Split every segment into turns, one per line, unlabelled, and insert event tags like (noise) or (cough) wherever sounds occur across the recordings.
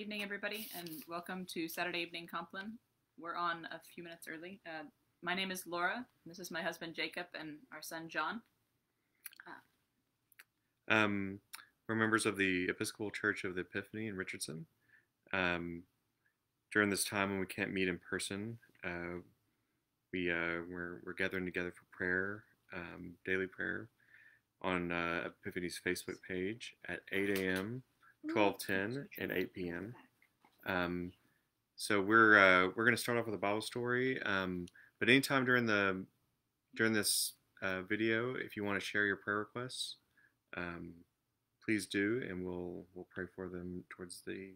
evening, everybody, and welcome to Saturday Evening Compline. We're on a few minutes early. Uh, my name is Laura. This is my husband Jacob and our son John.
Um, we're members of the Episcopal Church of the Epiphany in Richardson. Um, during this time when we can't meet in person, uh, we uh, we're, we're gathering together for prayer, um, daily prayer, on uh, Epiphany's Facebook page at 8 a.m., 12:10, and 8 p.m. Um, so we're uh, we're going to start off with a Bible story. Um, but anytime during the during this uh, video, if you want to share your prayer requests, um, please do, and we'll we'll pray for them towards the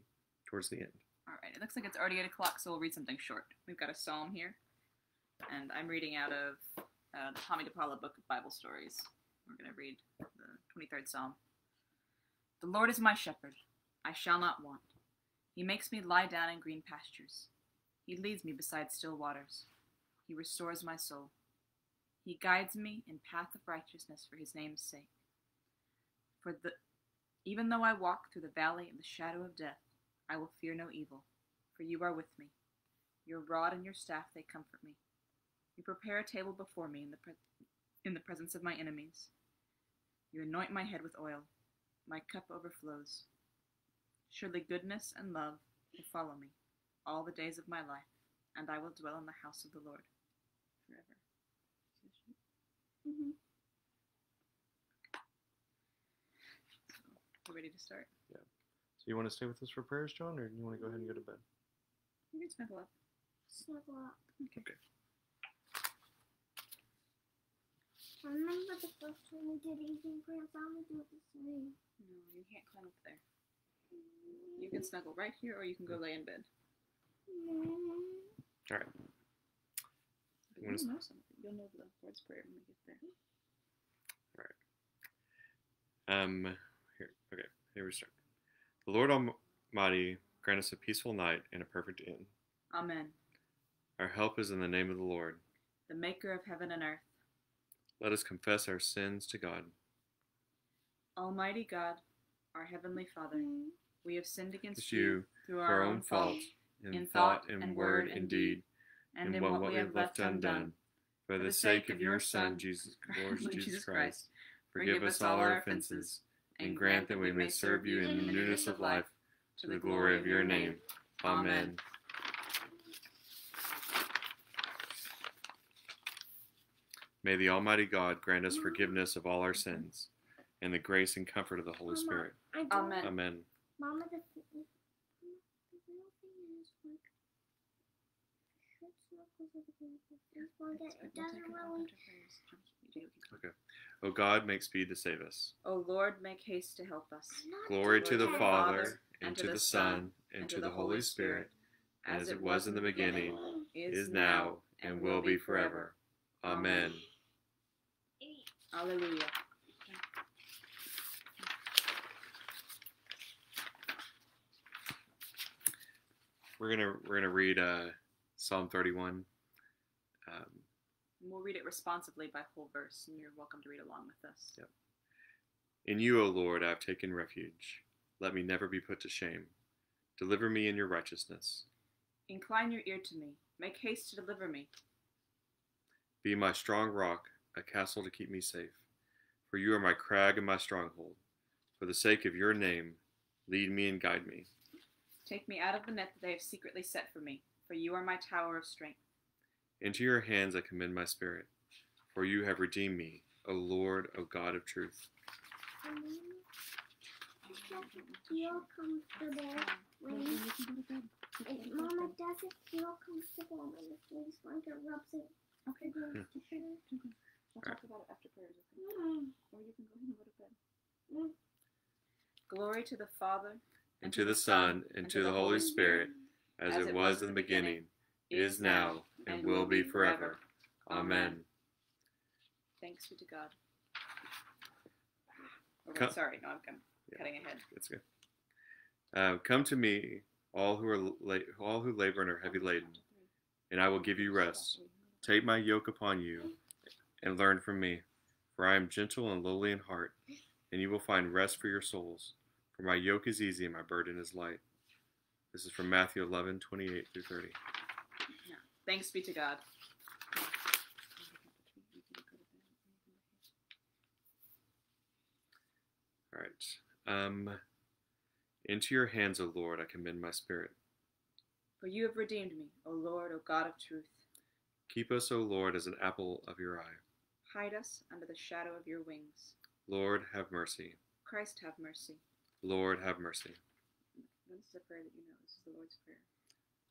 towards the end.
All right, it looks like it's already 8 o'clock, so we'll read something short. We've got a psalm here, and I'm reading out of uh, the Tomie dePaola Book of Bible Stories. We're going to read the 23rd Psalm. The Lord is my shepherd, I shall not want. He makes me lie down in green pastures. He leads me beside still waters. He restores my soul. He guides me in path of righteousness for his name's sake. For the even though I walk through the valley of the shadow of death, I will fear no evil, for you are with me. Your rod and your staff they comfort me. You prepare a table before me in the pre- in the presence of my enemies. You anoint my head with oil. My cup overflows. Surely goodness and love will follow me all the days of my life, and I will dwell in the house of the Lord forever.
Mm-hmm.
So, we're ready to start. Yeah.
So you want to stay with us for prayers, John, or do you want to go ahead and go to bed?
You can snuggle up.
Snuggle up.
Okay.
I remember the first time we did evening prayers, I would do it this way.
No, you can't climb up there. You can snuggle right here, or you can go lay in bed.
All right.
You'll know some. You'll know the Lord's Prayer when we get there. All right.
Um, here, okay, here we start. The Lord Almighty grant us a peaceful night and a perfect end.
Amen.
Our help is in the name of the Lord.
The Maker of heaven and earth,
Let us confess our sins to God.
Almighty God, our heavenly Father, we have sinned against you through our,
our own fault, in,
in
thought, and word, and deed,
and in what, we have left undone.
For the sake of your Son, Jesus, (laughs) Lord Jesus Christ, forgive us all our offenses, and grant that we may serve you in the newness of life, to the glory of your name. Amen. May the Almighty God grant us forgiveness of all our sins, and the grace and comfort of the Holy
Mama,
Spirit.
Amen.
Amen.
Mama, the, th- the real thing is like, should snuggles over the It's one that it doesn't.
O oh, God, make speed to save us.
O Lord, make haste to help us.
Glory to the
Lord,
Father, and to the Son, and to the Holy Spirit,
as
as it was in the beginning, is now, and will be forever. Amen.
Alleluia.
We're gonna we're gonna read uh, Psalm 31. Um,
we'll read it responsively by whole verse, and you're welcome to read along with us.
Yep. in you, O Lord, I have taken refuge. Let me never be put to shame. Deliver me in your righteousness.
Incline your ear to me. Make haste to deliver me.
Be my strong rock, a castle to keep me safe. For you are my crag and my stronghold. For the sake of your name, lead me and guide me.
Take me out of the net that they have secretly set for me, for you are my tower of strength.
Into your hands I commend my spirit. For you have redeemed me, O Lord, O God of truth.
feel comfortable when it, Mama doesn't feel comfortable when the face blanket rubs it
Okay, good.
Against the shirt.
We'll talk about it after prayers, okay?
Mm.
Or you can go ahead and go to bed.
Mm.
Glory to the Father,
And to the Son, and to the Holy Spirit, as it was in the beginning, is now, and will be forever. Amen.
Thanks be to God. Oh, wait,
Co-
sorry, no, I'm, I'm
Yeah.
cutting ahead.
That's good. Uh, come to me, all who are la- all who labor and are heavy laden, and I will give you rest. Take my yoke upon you, and learn from me, for I am gentle and lowly in heart, and you will find rest for your souls. For my yoke is easy and my burden is light. This is from Matthew 11, 28 through 30.
Thanks be to God.
All right. Um, into your hands, O Lord, I commend my spirit.
For you have redeemed me, O Lord, O God of truth.
Keep us, O Lord, as an apple of your eye.
Hide us under the shadow of your wings.
Lord, have mercy.
Christ, have mercy.
Lord, have mercy.
This is a prayer that you know. This is the Lord's Prayer.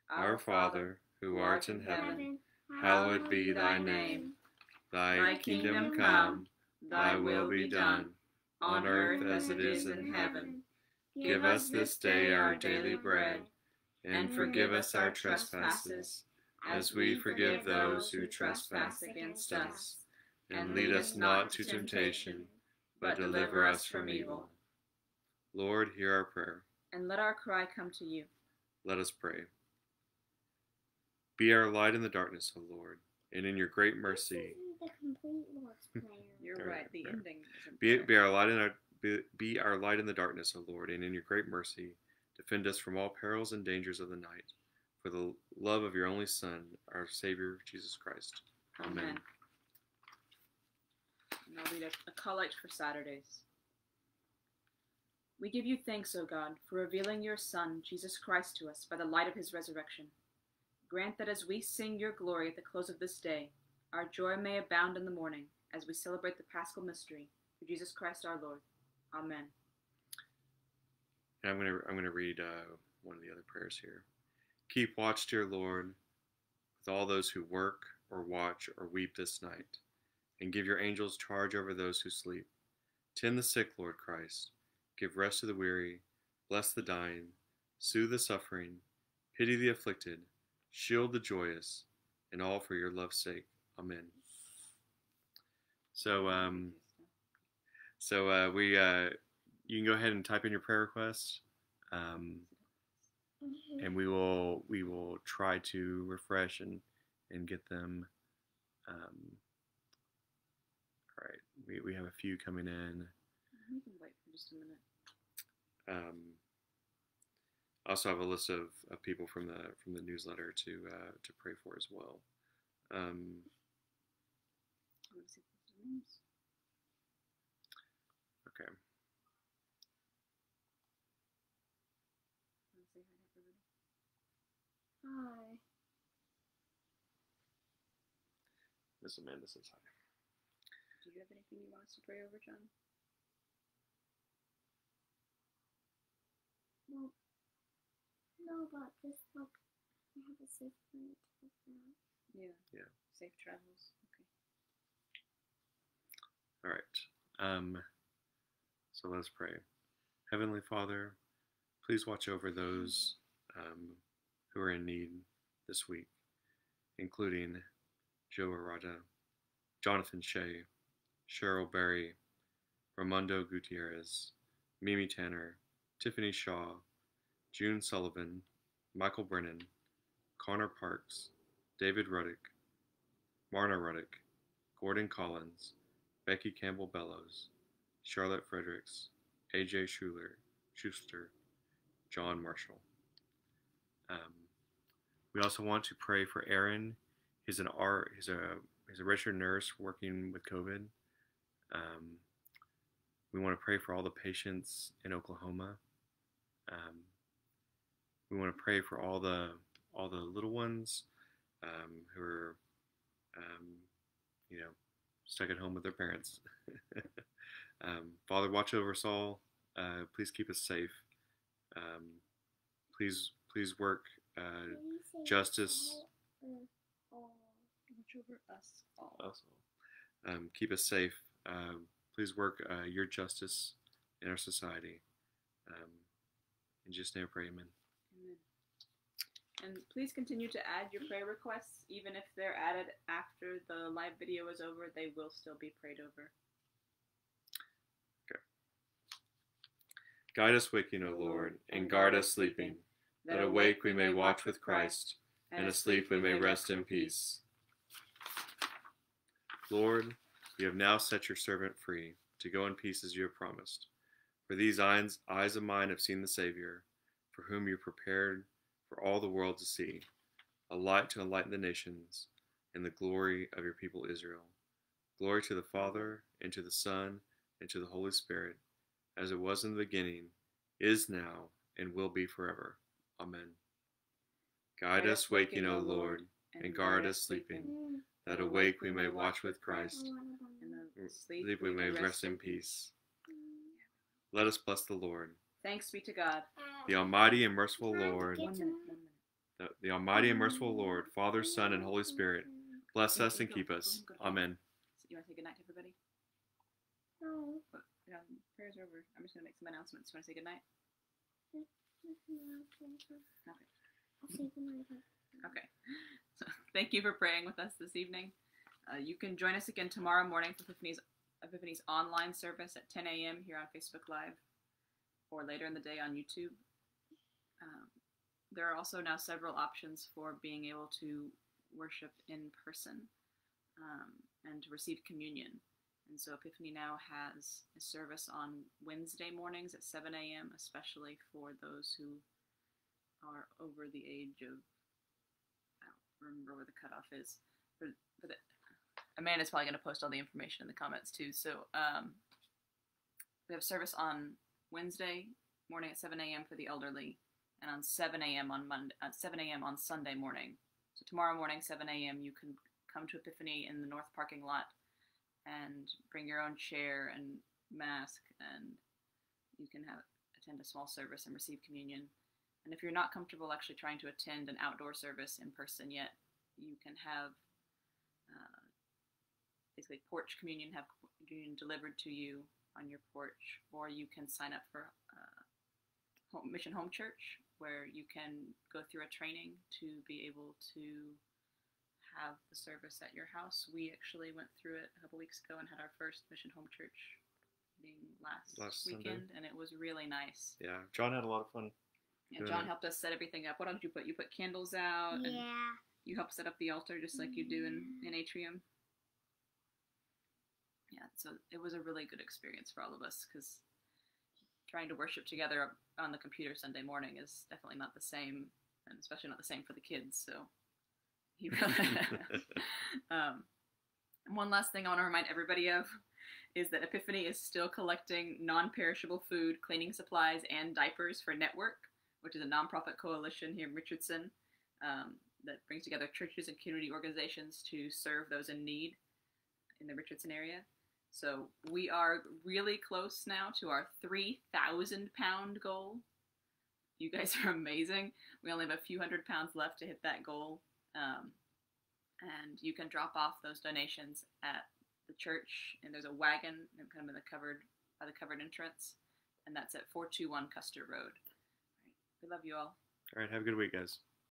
Our Father, who art in heaven, hallowed be thy name. Thy kingdom come,
Thy will be done,
on earth as it is in heaven. Give us this day our daily bread, and forgive us our trespasses, as we forgive those who trespass against us. And lead us not to temptation, but deliver us from evil. Lord, hear our prayer.
And let our cry come to you.
Let us pray. Be our light in the darkness, O Lord, and in your great mercy,
The complete Lord's (laughs) Prayer.
You're
Right,
right. The
right.
ending
be, be our light in our be, be our light in the darkness, O Lord, and in your great mercy, defend us from all perils and dangers of the night, for the love of your only Son, our Savior Jesus Christ.
Amen. And I'll read a, a collect for Saturdays. We give you thanks, O God, for revealing your Son, Jesus Christ, to us by the light of his resurrection. Grant that as we sing your glory at the close of this day, our joy may abound in the morning as we celebrate the paschal mystery through Jesus Christ our Lord. Amen.
I'm gonna I'm gonna read uh, one of the other prayers here. Keep watch, dear Lord, with all those who work or watch or weep this night, and give your angels charge over those who sleep. Tend the sick, Lord Christ. Give rest to the weary. Bless the dying. Soothe the suffering. Pity the afflicted. Shield the joyous, and all for your love's sake. Amen. So um, so uh, we uh, you can go ahead and type in your prayer request, um,
Mhm.
and we will we will try to refresh and and get them. Um, all right, we we have a few coming in.
We can wait for just a minute.
Um, I also have a list of, of people from the from the newsletter to uh, to pray for as well. Um,
I want to see if there's names.
okay.
I want say hi to everybody.
Hi.
Miss Amanda says hi.
Do you have anything you want us to pray over, John?
No. No, but just like I have a safe flight with that.
Yeah.
Yeah.
Safe travels. Okay.
All right. Um, so let's pray. Heavenly Father, please watch over those um, who are in need this week, including Joe Arada, Jonathan Shea, Cheryl Berry, Ramondo Gutierrez, Mimi Tanner, Tiffany Shaw, June Sullivan, Michael Brennan, Connor Parks, David Ruddick, Marna Ruddick, Gordon Collins, Becky Campbell Bellows, Charlotte Fredericks, AJ Schuler, Schuster, John Marshall. Um, we also want to pray for Aaron. He's an R. He's a he's a registered nurse working with COVID. Um, we want to pray for all the patients in Oklahoma. Um, we want to pray for all the all the little ones um, who are, um, you know, stuck at home with their parents. (laughs) um, Father, watch over us all. Uh, please keep us safe. Um, please, please work. Uh, justice.
all.
Watch over us all.
also, um, keep us safe. Um, please work uh, your justice in our society. Um, in Jesus' name, I pray, Amen.
Amen. And please continue to add your prayer requests. Even if they're added after the live video is over, they will still be prayed over.
Guide us waking, O Lord, and guard us sleeping. That awake we may watch with Christ, and asleep we may rest in peace. Lord, you have now set your servant free to go in peace as you have promised. For these eyes, eyes of mine have seen the Savior, for whom you prepared for all the world to see, a light to enlighten the nations, and the glory of your people Israel. Glory to the Father, and to the Son, and to the Holy Spirit, as it was in the beginning, is now, and will be forever. Amen. Guide us waking, O Lord, and guard us sleeping, that awake we may watch with Christ,
sleep,
sleep we may rest in peace. Let us bless the Lord.
Thanks be to God.
The Almighty and merciful Lord,
One minute, one minute.
the, the Almighty and merciful Lord, Father, Son, and Holy Spirit, bless us and keep us. Amen.
So you want to say goodnight to everybody?
No.
But, yeah, prayers are over. I'm just going to make some announcements. You want to say goodnight? Okay.
I'll say goodnight.
Okay. (laughs) So thank you for praying with us this evening. Uh, you can join us again tomorrow morning for Epiphany's, Epiphany's online service at 10 a.m. here on Facebook Live or later in the day on YouTube. Um, there are also now several options for being able to worship in person um, and to receive communion. And so Epiphany now has a service on Wednesday mornings at 7 a.m., especially for those who are over the age of I don't remember where the cutoff is, but but Amanda's probably going to post all the information in the comments too. So um, we have service on Wednesday morning at 7 a.m. for the elderly, and on 7 a.m. on Monday, uh, 7 a.m. on Sunday morning. So tomorrow morning, 7 a.m. You can come to Epiphany in the north parking lot and bring your own chair and mask, and you can have attend a small service and receive communion. And if you're not comfortable actually trying to attend an outdoor service in person yet, you can have basically porch communion, have communion delivered to you on your porch, or you can sign up for uh, home, Mission Home Church, where you can go through a training to be able to have the service at your house. We actually went through it a couple weeks ago and had our first Mission Home Church meeting last,
Last Sunday.
weekend, and it was really nice.
Yeah, John had a lot of fun.
Yeah, John
it.
helped us set everything up. What else did you put? You put candles out, and
Yeah.
you helped set up the altar just like you do in, in atrium. So it was a really good experience for all of us because trying to worship together on the computer Sunday morning is definitely not the same, and especially not the same for the kids. So he (laughs) really. (laughs) um, and one last thing I want to remind everybody of is that Epiphany is still collecting non-perishable food, cleaning supplies, and diapers for Network, which is a nonprofit coalition here in Richardson um, that brings together churches and community organizations to serve those in need in the Richardson area. So we are really close now to our 3,000 pound goal. You guys are amazing. We only have a few hundred pounds left to hit that goal. Um, and you can drop off those donations at the church, and there's a wagon kind of in the covered by the covered entrance, and that's at 421 Custer Road. We love you all.
All right, have a good week, guys.